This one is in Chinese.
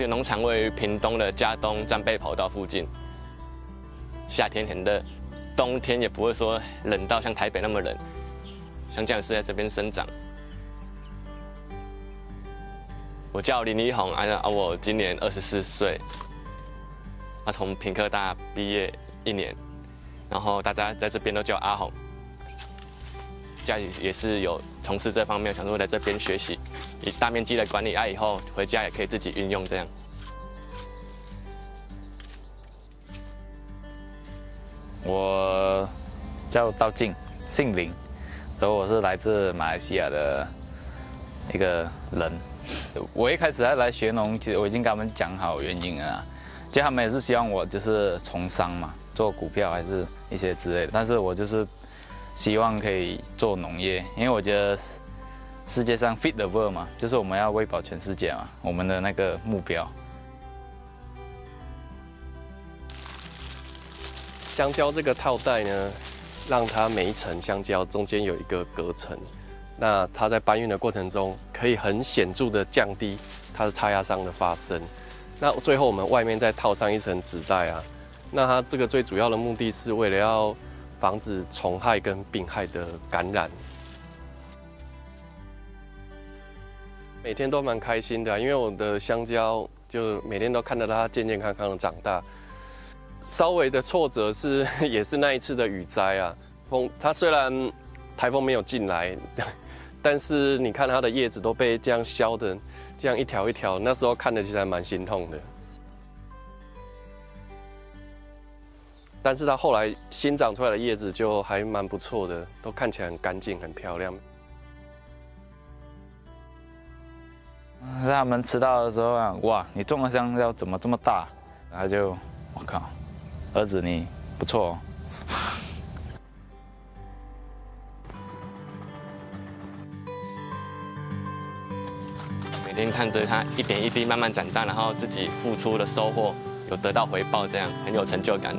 这个农场位于屏东的嘉东战备跑道附近，夏天很热，冬天也不会说冷到像台北那么冷。香蕉是在这边生长。我叫林立宏，啊啊，我今年二十四岁，啊，从品科大毕业一年，然后大家在这边都叫阿宏。家里也是有从事这方面，想说在这边学习，以大面积的管理，啊，以后回家也可以自己运用这样。我叫道静，姓林，所以我是来自马来西亚的一个人。我一开始要来学农，其实我已经跟他们讲好原因了，就他们也是希望我就是从商嘛，做股票还是一些之类的，但是我就是希望可以做农业，因为我觉得世界上 feed the world 嘛，就是我们要喂饱全世界嘛，我们的那个目标。香蕉这个套袋呢，让它每一层香蕉中间有一个隔层，那它在搬运的过程中可以很显著的降低它的擦压伤的发生。那最后我们外面再套上一层纸袋啊，那它这个最主要的目的是为了要防止虫害跟病害的感染。每天都蛮开心的，因为我的香蕉就每天都看着它健健康康的长大。稍微的挫折是，也是那一次的雨灾啊，风它虽然台风没有进来，但是你看它的叶子都被这样削的，这样一条一条，那时候看的其实还蛮心痛的。但是它后来新长出来的叶子就还蛮不错的，都看起来很干净、很漂亮。让他们吃到的时候啊，哇，你种的香蕉怎么这么大？然后就，我靠。儿子，你不错。每天看着它一点一滴慢慢长大，然后自己付出的收获有得到回报，这样很有成就感。